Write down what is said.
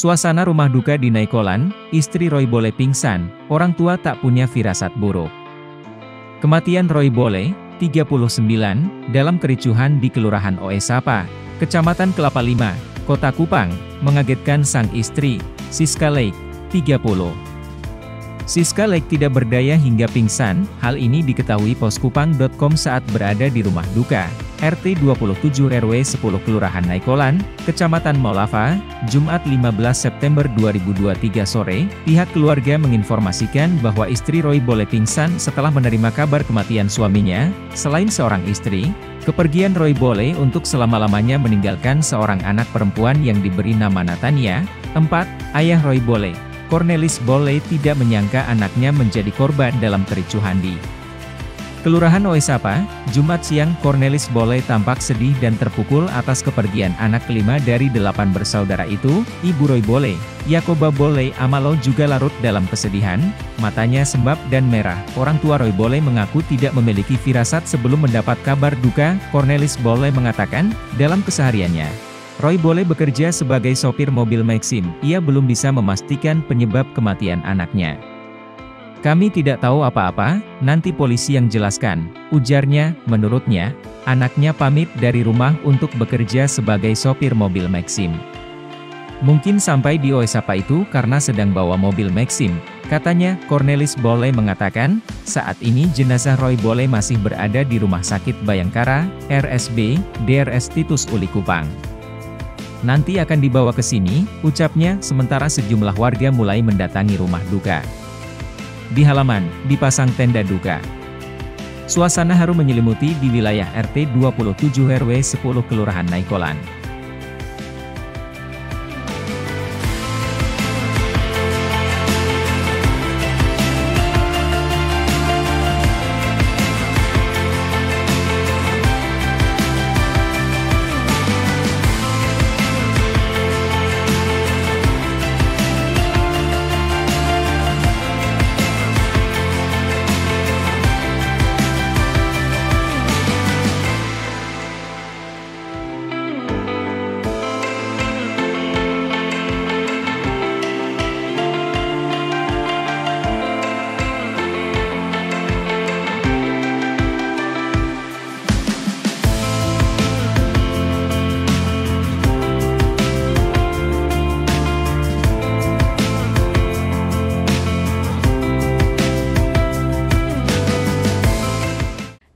Suasana rumah duka di Naikolan, istri Roy Bole pingsan, orang tua tak punya firasat buruk. Kematian Roy Bole, 39, dalam kericuhan di Kelurahan Oesapa, Kecamatan Kelapa Lima, Kota Kupang, mengagetkan sang istri, Siska Lake, 30. Siska Lek tidak berdaya hingga pingsan, hal ini diketahui poskupang.com saat berada di rumah duka, RT 27 RW 10 Kelurahan Naikolan, Kecamatan Molava, Jumat 15 September 2023 sore, pihak keluarga menginformasikan bahwa istri Roy boleh pingsan setelah menerima kabar kematian suaminya, selain seorang istri, kepergian Roy Bole untuk selama-lamanya meninggalkan seorang anak perempuan yang diberi nama Natania, 4, ayah Roy Bole. Cornelis Bole tidak menyangka anaknya menjadi korban dalam kericuhan di Kelurahan Oesapa, Jumat siang Cornelis Bole tampak sedih dan terpukul atas kepergian anak kelima dari delapan bersaudara itu, Ibu Roy Bole, Yakoba Bole Amalo juga larut dalam kesedihan, matanya sembab dan merah. Orang tua Roy Bole mengaku tidak memiliki firasat sebelum mendapat kabar duka, Cornelis Bole mengatakan, dalam kesehariannya, Roy boleh bekerja sebagai sopir mobil Maxim, ia belum bisa memastikan penyebab kematian anaknya. Kami tidak tahu apa-apa, nanti polisi yang jelaskan, ujarnya, menurutnya, anaknya pamit dari rumah untuk bekerja sebagai sopir mobil Maxim. Mungkin sampai di Oesapa itu karena sedang bawa mobil Maxim, katanya, Cornelis Bole mengatakan, saat ini jenazah Roy Bole masih berada di Rumah Sakit Bayangkara, RSB, DRS Titus Uli Kupang. Nanti akan dibawa ke sini, ucapnya, sementara sejumlah warga mulai mendatangi rumah duka. Di halaman, dipasang tenda duka. Suasana haru menyelimuti di wilayah RT 27 RW 10 Kelurahan Naikolan.